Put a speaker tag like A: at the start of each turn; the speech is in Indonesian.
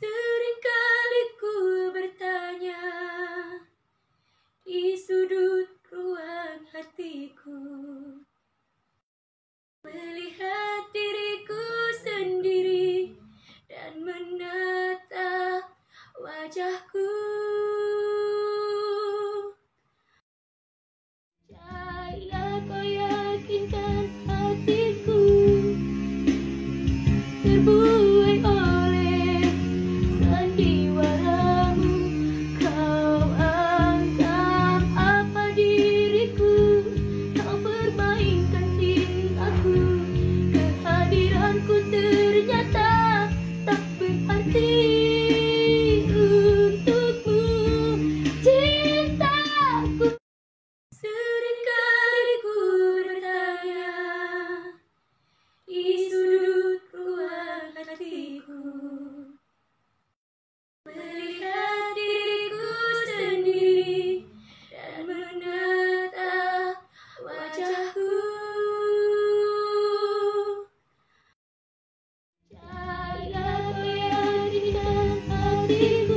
A: Seringkali ku bertanya di sudut ruang hatiku Melihat diriku sendiri dan menatap wajahku. Cahaya kau yakinkan hatiku Cintaku Seringkali ku bertanya di sudut ruang hatiku. Melihat diriku sendiri dan menatap wajahku. Yakinkan hatiku